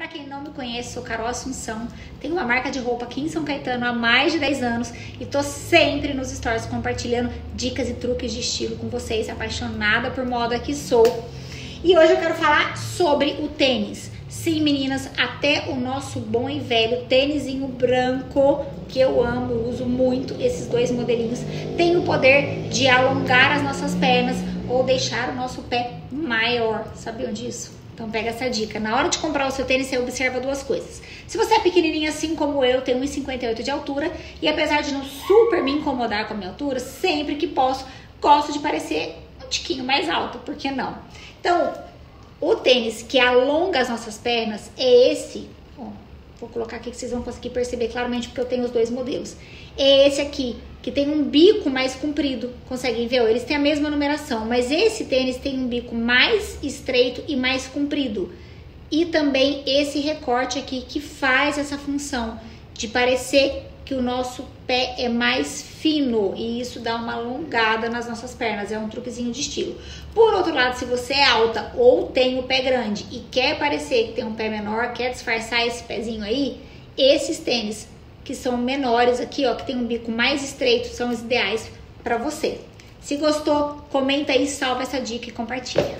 Para quem não me conhece, sou Carol Assunção, tenho uma marca de roupa aqui em São Caetano há mais de 10 anos e tô sempre nos stories compartilhando dicas e truques de estilo com vocês, apaixonada por moda que sou. E hoje eu quero falar sobre o tênis. Sim, meninas, até o nosso bom e velho tênisinho branco, que eu amo, uso muito esses dois modelinhos, tem o poder de alongar as nossas pernas ou deixar o nosso pé maior. Sabiam disso? Então pega essa dica. Na hora de comprar o seu tênis, você observa duas coisas. Se você é pequenininha assim como eu, tenho 1,58 de altura e apesar de não super me incomodar com a minha altura, sempre que posso, gosto de parecer um tiquinho mais alto, por que não? Então, o tênis que alonga as nossas pernas é esse. Vou colocar aqui que vocês vão conseguir perceber claramente porque eu tenho os dois modelos. É esse aqui, que tem um bico mais comprido. Conseguem ver? Eles têm a mesma numeração, mas esse tênis tem um bico mais estreito e mais comprido. E também esse recorte aqui que faz essa função de parecer que o nosso pé é mais fino e isso dá uma alongada nas nossas pernas, é um truquezinho de estilo. Por outro lado, se você é alta ou tem o pé grande e quer parecer que tem um pé menor, quer disfarçar esse pezinho aí, esses tênis que são menores aqui, ó, que tem um bico mais estreito, são os ideais para você. Se gostou, comenta aí, salva essa dica e compartilha.